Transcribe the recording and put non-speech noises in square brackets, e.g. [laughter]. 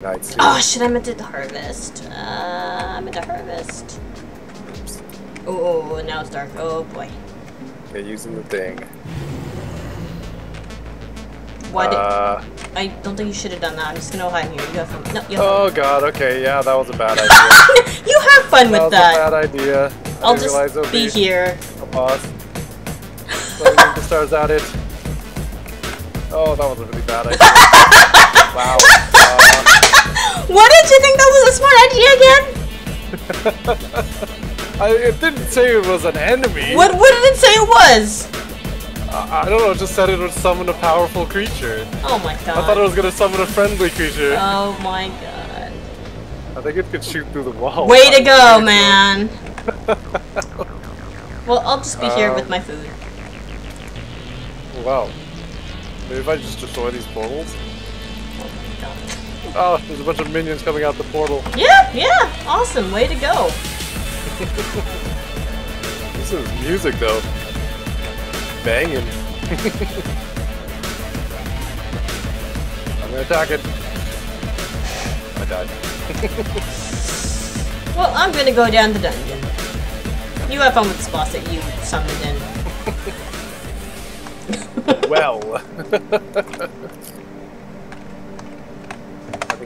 Oh shit, I meant to harvest. Uh, I meant to harvest. Oops. Oh, now it's dark. Oh boy. Okay, using the thing. Why did... Uh, I don't think you should have done that. I'm just gonna hide in here. You have fun. No, you have oh god, okay, yeah, that was a bad [laughs] idea. you have fun that with was that. a bad idea. I'll didn't realize it just be here. A boss. Throwing the stars at it. Oh, that was a really bad idea. [laughs] did you think that was a smart idea again? [laughs] I, it didn't say it was an enemy. What What did it say it was? I, I don't know, it just said it would summon a powerful creature. Oh my god. I thought it was gonna summon a friendly creature. Oh my god. I think it could shoot through the wall. Way to go, man. [laughs] well, I'll just be here with Um, my food. Wow. Maybe if I just destroy these portals? Oh my god. Oh, there's a bunch of minions coming out the portal. Yeah, yeah. Awesome. Way to go. [laughs] This is music though. Banging. [laughs] I'm gonna attack it. I died. [laughs] Well, I'm gonna go down the dungeon. You have fun with the boss that you summoned in. Well.